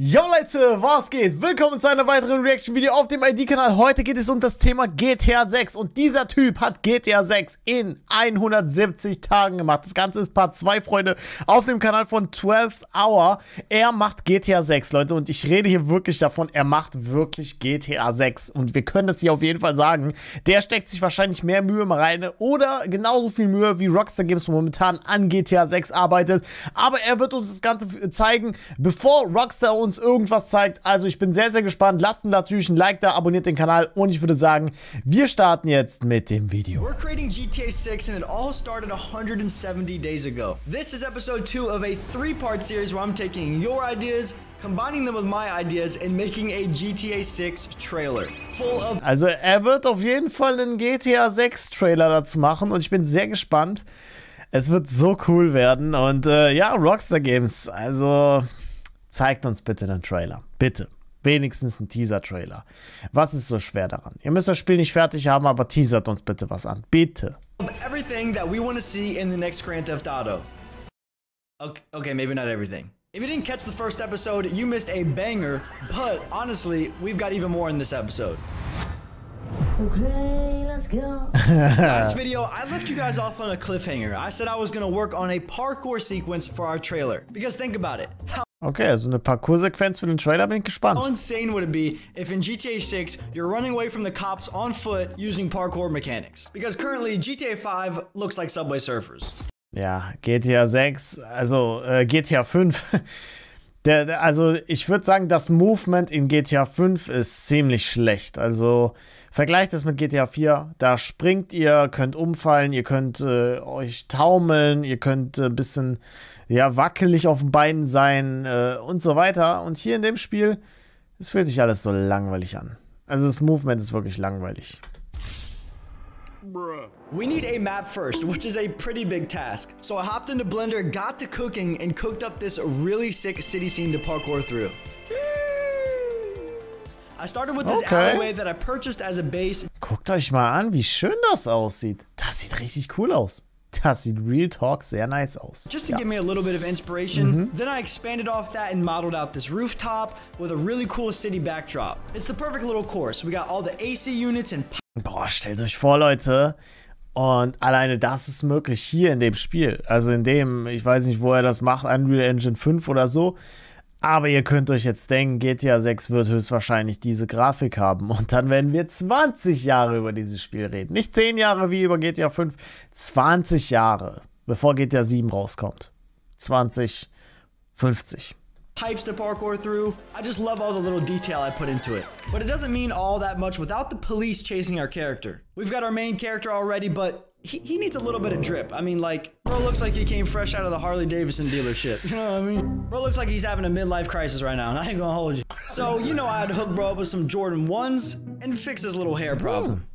Yo Leute, was geht? Willkommen zu einem weiteren Reaction-Video auf dem ID-Kanal. Heute geht es um das Thema GTA 6 und dieser Typ hat GTA 6 in 170 Tagen gemacht. Das Ganze ist Part 2, Freunde, auf dem Kanal von 12th Hour. Er macht GTA 6, Leute, und ich rede hier wirklich davon, er macht wirklich GTA 6 und wir können das hier auf jeden Fall sagen. Der steckt sich wahrscheinlich mehr Mühe mal rein oder genauso viel Mühe wie Rockstar Games momentan an GTA 6 arbeitet, aber er wird uns das Ganze zeigen, bevor Rockstar uns uns irgendwas zeigt. Also ich bin sehr, sehr gespannt. Lasst natürlich ein Like da, abonniert den Kanal und ich würde sagen, wir starten jetzt mit dem Video. We're creating GTA 6 and it all started 170 days ago. This is episode 2 of a three-part series where I'm taking your ideas combining them with my ideas and making a GTA 6 Trailer. Full of also er wird auf jeden Fall einen GTA 6 Trailer dazu machen und ich bin sehr gespannt. Es wird so cool werden und äh, ja, Rockstar Games, also zeigt uns bitte den Trailer. Bitte. Wenigstens ein Teaser-Trailer. Was ist so schwer daran? Ihr müsst das Spiel nicht fertig haben, aber teasert uns bitte was an. Bitte. Everything that we want to see in the next Grand Theft Auto. Okay, okay, maybe not everything. If you didn't catch the first episode, you missed a banger, but honestly, we've got even more in this episode. Okay, let's go. Last video, I left you guys off on a cliffhanger. I said I was gonna work on a parkour sequence for our trailer. Because think about it. How Okay, also eine Parcours-Sequenz für den Trailer bin ich gespannt. How insane would it be if in GTA 6 you're running away from the cops on foot using parkour mechanics? Because currently GTA 5 looks like Subway Surfers. Ja, GTA 6, also äh, GTA 5. Der, der, also ich würde sagen, das Movement in GTA 5 ist ziemlich schlecht. Also vergleicht es mit GTA 4. Da springt ihr, könnt umfallen, ihr könnt äh, euch taumeln, ihr könnt ein äh, bisschen ja, wackelig auf den Beinen sein äh, und so weiter. Und hier in dem Spiel, es fühlt sich alles so langweilig an. Also das Movement ist wirklich langweilig. We need a map first, which is a pretty big task. So I hopped into Blender, got to cooking, and cooked up this really sick city scene to parkour through. I started with this okay. alleyway that I purchased as a base. Guckt euch mal an, wie schön das aussieht. Das sieht richtig cool aus. Das sieht Real Talk sehr nice aus. Just to ja. give me a little bit of inspiration, -hmm. then I expanded off that and modeled out this rooftop with a really cool city backdrop. It's the perfect little course. We got all the AC units and... Boah, stellt euch vor, Leute. Und alleine das ist möglich hier in dem Spiel. Also in dem, ich weiß nicht, wo er das macht, Unreal Engine 5 oder so. Aber ihr könnt euch jetzt denken, GTA 6 wird höchstwahrscheinlich diese Grafik haben. Und dann werden wir 20 Jahre über dieses Spiel reden. Nicht 10 Jahre wie über GTA 5, 20 Jahre, bevor GTA 7 rauskommt. 2050. pipes to parkour through. I just love all the little detail I put into it. But it doesn't mean all that much without the police chasing our character. We've got our main character already, but he, he needs a little bit of drip. I mean, like, bro looks like he came fresh out of the Harley Davidson dealership. You know what I mean? Bro looks like he's having a midlife crisis right now, and I ain't gonna hold you. So, you know I had to hook bro up with some Jordan 1s and fix his little hair problem.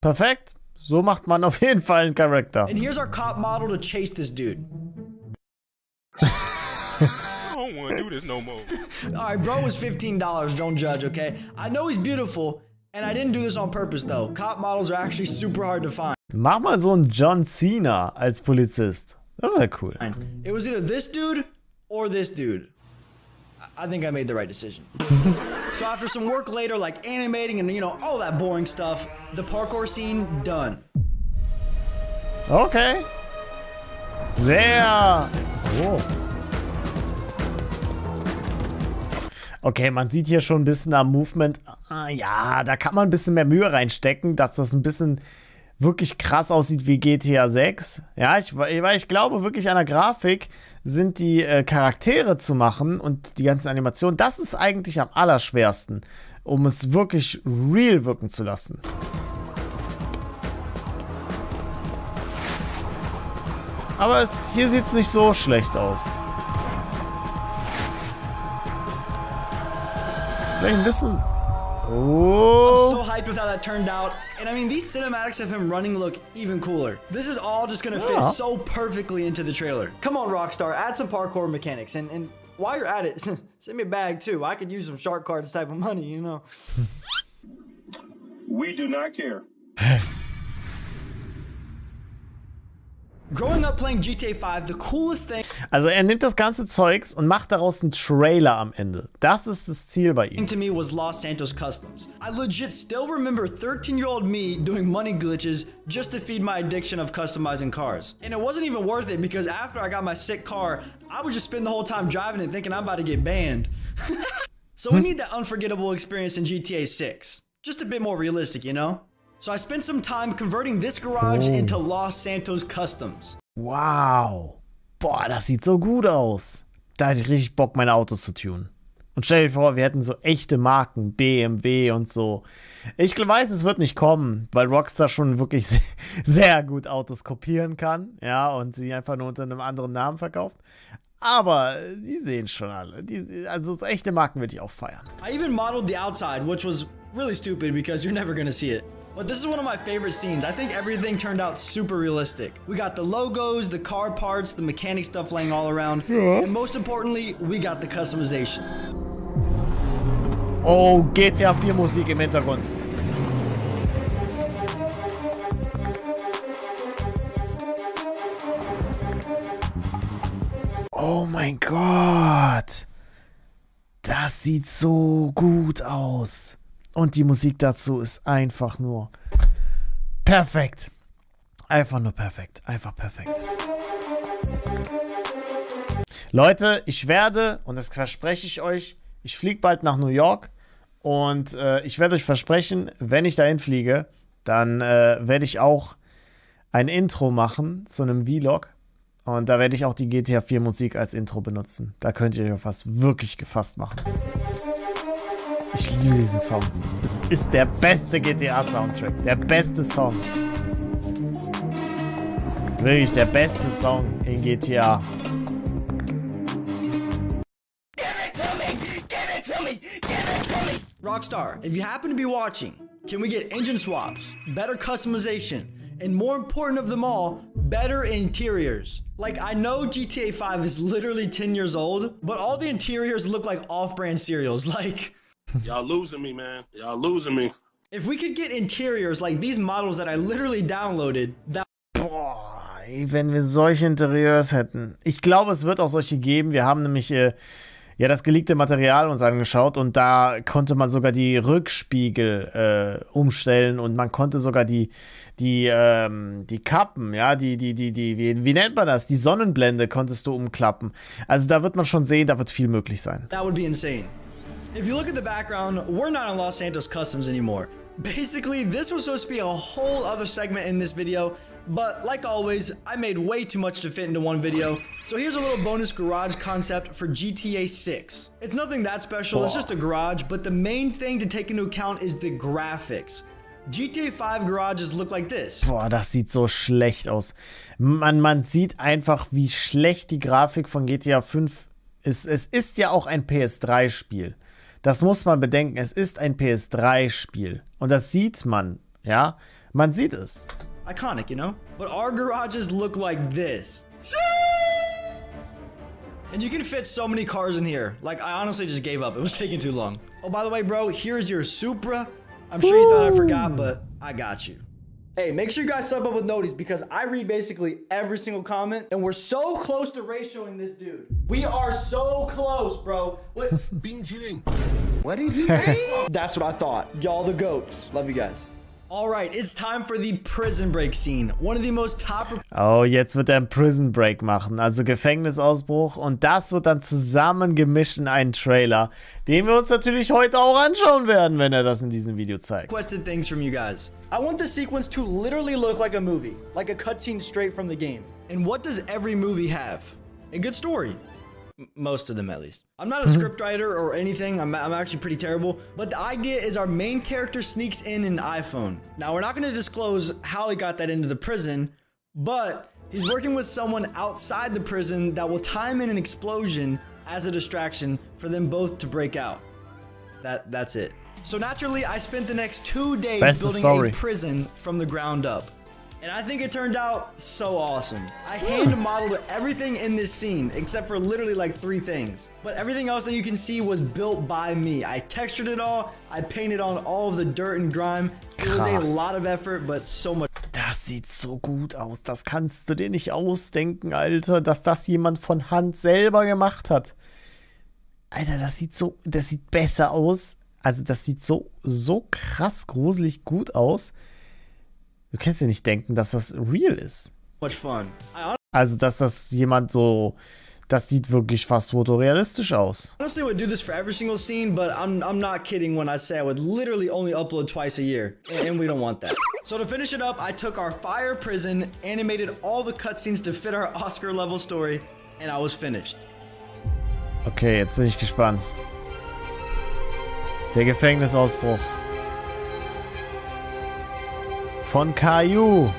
Perfekt. So macht man auf jeden Fall einen Charakter. And here's our cop model to chase this dude. I don't want to do this no more. All right, bro was $15. Don't judge, okay? I know he's beautiful, and I didn't do this on purpose, though. Cop models are actually super hard to find. Mach mal so einen John Cena als Polizist. Das wäre cool. It was either this dude or this dude. I think I made the right decision. so after some work later, like animating and, you know, all that boring stuff, the parkour scene done. Okay. Sehr. Oh. Okay, man sieht hier schon ein bisschen am Movement. Ah, ja, da kann man ein bisschen mehr Mühe reinstecken, dass das ein bisschen wirklich krass aussieht wie GTA 6. Ja, ich, weil ich glaube wirklich an der Grafik sind die äh, Charaktere zu machen und die ganzen Animationen, das ist eigentlich am allerschwersten, um es wirklich real wirken zu lassen. Aber es, hier sieht es nicht so schlecht aus. Vielleicht ein bisschen Oh. I'm so hyped with how that turned out. And I mean, these cinematics of him running look even cooler. This is all just gonna fit so perfectly into the trailer. Come on, Rockstar, add some parkour mechanics. And, and while you're at it, send me a bag too. I could use some shark cards type of money, you know. we do not care. Growing up playing GTA 5, the coolest thing Also er nimmt das ganze Zeugs und macht daraus einen Trailer am Ende. Das ist das Ziel bei ihm. to me was Los Santos Customs. I legit still remember 13 year old me doing money glitches just to feed my addiction of customizing cars. And it wasn't even worth it because after I got my sick car, I would just spend the whole time driving it thinking I'm about to get banned. so we need that unforgettable experience in GTA 6. Just a bit more realistic, you know? So I spent some time converting this garage into Los Santos Customs. Wow. Boah, das sieht so gut aus. Da hätte ich richtig Bock, meine Autos zu tunen. Und stell dir vor, wir hätten so echte Marken, BMW und so. Ich weiß, es wird nicht kommen, weil Rockstar schon wirklich sehr, sehr gut Autos kopieren kann, ja, und sie einfach nur unter einem anderen Namen verkauft. Aber die sehen schon alle. Die, also so echte Marken würde ich auch feiern. I even modeled the outside, which was really stupid because you're never gonna see it. But this is one of my favorite scenes. I think everything turned out super realistic. We got the logos, the car parts, the mechanic stuff laying all around. And most importantly, we got the customization. Oh, GTA 4 Musik im Hintergrund. Oh mein Gott. Das sieht so gut aus. Und die Musik dazu ist einfach nur perfekt. Einfach nur perfekt. Einfach perfekt. Leute, ich werde, und das verspreche ich euch, ich fliege bald nach New York und äh, ich werde euch versprechen, wenn ich dahin fliege, dann äh, werde ich auch ein Intro machen zu einem Vlog. Und da werde ich auch die GTA 4 Musik als Intro benutzen. Da könnt ihr euch auf was wirklich gefasst machen. Ich liebe diesen Song. Es ist der beste GTA-Soundtrack. Der beste Song. Wirklich der beste Song in GTA. Rockstar, if you happen to be watching, can we get engine swaps, better customization, and more important of them all, better interiors? Like, I know GTA 5 is literally 10 years old, but all the interiors look like off brand cereals. Like, Y'all losing me, man. Y'all losing me. if we could get interiors like these models that I literally downloaded, that Boah, ey, wenn wir solche Interieurs hätten. Ich glaube, es wird auch solche geben. Wir haben nämlich äh, ja das geleakte Material uns angeschaut und da konnte man sogar die Rückspiegel äh, umstellen und man konnte sogar die die ähm, die Kappen, ja, die die die die wie, wie nennt man das? Die Sonnenblende konntest du umklappen. Also da wird man schon sehen, da wird viel möglich sein. That would be insane. If you look at the background, we're not in Los Santos Customs anymore. Basically, this was supposed to be a whole other segment in this video, but like always, I made way too much to fit into one video. So here's a little bonus garage concept for GTA 6. It's nothing that special, it's just a garage, but the main thing to take into account is the graphics. GTA 5 garages look like this. Boah, das sieht so schlecht aus. Man, man sieht einfach, wie schlecht die Grafik von GTA 5 ist. Es ist ja auch ein PS3-Spiel. Das muss man bedenken. Es ist ein PS3-Spiel. Und das sieht man, ja. Man sieht es. iconic, you know? But our garages look like this. And you can fit so many cars in here. Like, I honestly just gave up. It was taking too long. Oh, by the way, bro, here's your Supra. I'm sure you thought I forgot, but I got you. Hey, make sure you guys sub up with notice because I read basically every single comment, and we're so close to ratioing this dude. We are so close, bro. What? What did he say? That's what I thought. Y'all the goats. Love you guys. All right, it's time for the prison break scene. One of the most top Oh, jetzt wird er einen Prison Break machen, also Gefängnisausbruch. Und das wird dann zusammengemischt in einen Trailer, den wir uns natürlich heute auch anschauen werden, wenn er das in diesem Video zeigt. requested things from you guys. I want the sequence to literally look like a movie, like a cutscene straight from the game. And what does every movie have? A good story. Most of them, at least. I'm not a mm-hmm. scriptwriter or anything. I'm, I'm actually pretty terrible. But the idea is our main character sneaks in an iPhone. Now, we're not going to disclose how he got that into the prison, but he's working with someone outside the prison that will time in an explosion as a distraction for them both to break out. That that's it. So naturally, I spent the next two days Best building story. a prison from the ground up. And I think it turned out so awesome. I hand modeled everything in this scene, except for literally like three things. But everything else that you can see was built by me. I textured it all, I painted on all of the dirt and grime. It was a lot of effort, but so much Das Das sieht so gut aus. Das kannst du dir nicht ausdenken, Alter, dass das jemand von Hand selber gemacht hat. Alter, das sieht so, das sieht besser aus. Also, das sieht so, so krass gruselig gut aus. Du kannst dir nicht denken, dass das real ist. I Also, dass das jemand so. Das sieht wirklich fast fotorealistisch aus. honestly would do this for every single scene, but I'm, I'm not kidding when I say I would literally only upload twice a year, and we don't want that. So to finish it up, I took our fire prison, animated all the cutscenes to fit our Oscar level story, and I was finished. Okay, jetzt bin ich gespannt. Der Gefängnisausbruch. Von Caillou.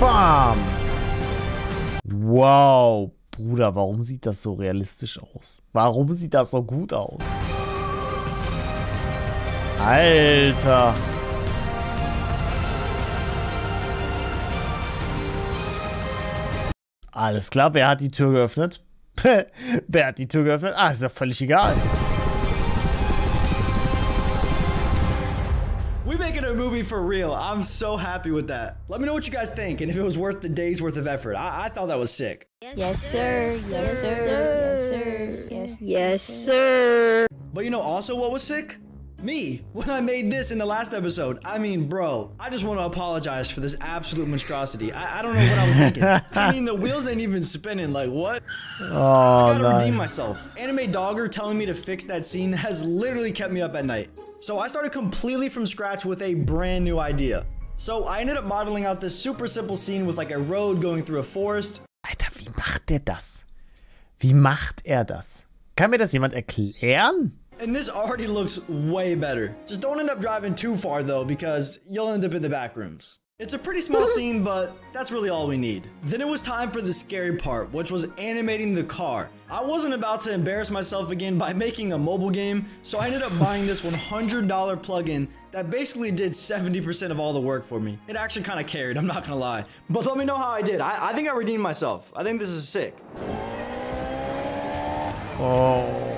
Bam. Wow. Bruder, warum sieht das so realistisch aus? Warum sieht das so gut aus? Alter. Alles klar, wer hat die Tür geöffnet? wer hat die Tür geöffnet? Ah, ist ja völlig egal. Making for real. I'm so happy with that. Let me know what you guys think and if it was worth the day's worth of effort. I, I thought that was sick. Yes, sir. Yes, sir. Yes, sir. Yes, yes, sir. But you know also what was sick? Me, when I made this in the last episode. I mean, bro, I just want to apologize for this absolute monstrosity. I, I don't know what I was thinking. I mean, the wheels ain't even spinning. Like, what? Oh, I gotta redeem myself. Anime Dogger telling me to fix that scene has literally kept me up at night. So I started completely from scratch with a brand new idea. So I ended up modeling out this super simple scene with like a road going through a forest. Alter, wie macht der das? Wie macht er das? Kann mir das jemand erklären? And this already looks way better. Just don't end up driving too far though, because you'll end up in the back rooms. It's a pretty small scene, but that's really all we need. Then it was time for the scary part, which was animating the car. I wasn't about to embarrass myself again by making a mobile game, so I ended up buying this $100 plugin that basically did 70% of all the work for me. It actually kind of carried, I'm not gonna lie. But let me know how I did. I, I think I redeemed myself. I think this is sick. Oh.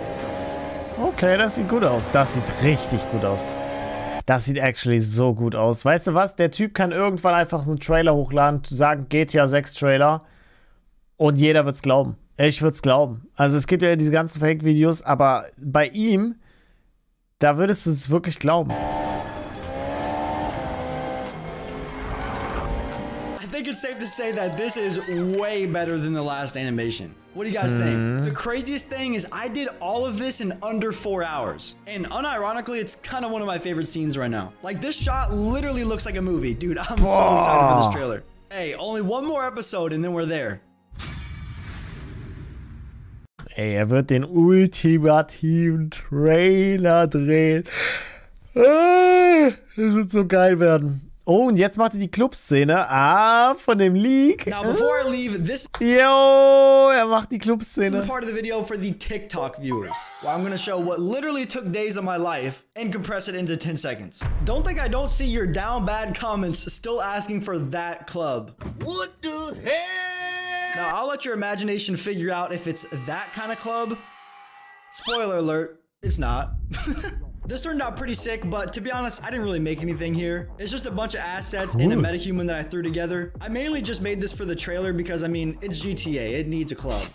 Okay, das sieht gut aus. Das sieht richtig gut aus. Das sieht actually so gut aus. Weißt du was? Der Typ kann irgendwann einfach so einen Trailer hochladen, sagen GTA 6 Trailer und jeder wird's glauben. Ich würd's glauben. Also es gibt ja diese ganzen Fake-Videos, aber bei ihm, da würdest du es wirklich glauben. I think it's safe to say that this is way better than the last animation. What do you guys think? The craziest thing is I did all of this in under four hours. And unironically, it's kind of one of my favorite scenes right now. Like this shot literally looks like a movie. Dude, I'm so excited for this trailer. Hey, only one more episode and then we're there. Ey, er wird den ultimativen Trailer drehen. Ah, Das wird so geil werden. Oh, und jetzt macht er die Clubszene. Ah, von dem Leak. Now, before I leave, this Yo, er macht die is the Clubszene. part of the video for the TikTok viewers, where I'm gonna show what literally took days of my life and compress it into 10 seconds. Don't think I don't see your down bad comments still asking for that club. What the hell? Now, I'll let your imagination figure out if it's that kind of club. Spoiler alert, it's not. this turned out pretty sick, but to be honest, I didn't really make anything here. It's just a bunch of assets and a metahuman that I threw together. I mainly just made this for the trailer because, I mean, it's GTA, it needs a club.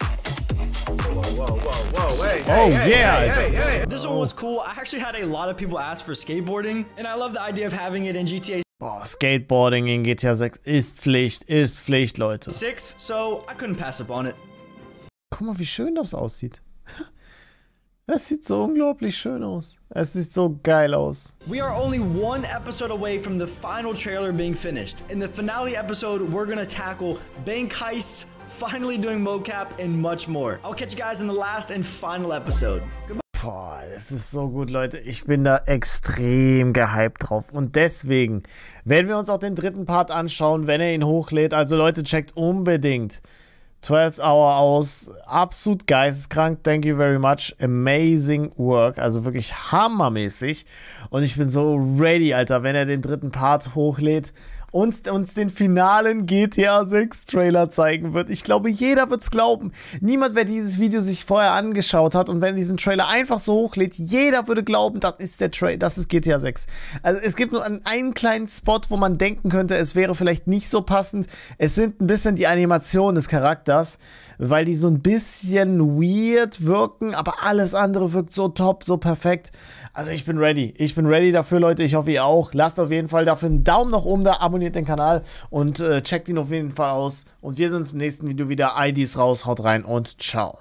Oh, yeah. This one was cool. I actually had a lot of people ask for skateboarding, and I love the idea of having it in GTA Boah, Skateboarding in GTA 6 ist Pflicht, ist Pflicht, Leute. 6, so I couldn't pass up on it. Guck mal, wie schön das aussieht. Es sieht so unglaublich schön aus. Es sieht so geil aus. We are only one episode away from the final trailer being finished. In the finale episode, we're gonna tackle bank heists, finally doing mocap, and much more. I'll catch you guys in the last and final episode. Goodbye. Boah, das ist so gut, Leute. Ich bin da extrem gehypt drauf. Und deswegen werden wir uns auch den dritten Part anschauen, wenn er ihn hochlädt. Also Leute, checkt unbedingt 12 Hour aus. Absolut geisteskrank. Thank you very much. Amazing work. Also wirklich hammermäßig. Und ich bin so ready, Alter, wenn er den dritten Part hochlädt. Uns, uns den finalen GTA 6 Trailer zeigen wird. Ich glaube, jeder wird es glauben. Niemand, wer dieses Video sich vorher angeschaut hat und wenn diesen Trailer einfach so hochlädt, jeder würde glauben, das ist der Trailer, das ist GTA 6. Also es gibt nur einen kleinen Spot, wo man denken könnte, es wäre vielleicht nicht so passend. Es sind ein bisschen die Animationen des Charakters, weil die so ein bisschen weird wirken, aber alles andere wirkt so top, so perfekt. Also ich bin ready. Ich bin ready dafür, Leute. Ich hoffe, ihr auch. Lasst auf jeden Fall dafür einen Daumen nach oben da, abonniert den Kanal und äh, checkt ihn auf jeden Fall aus. Und wir sehen uns im nächsten Video wieder. IDs raus, haut rein und ciao.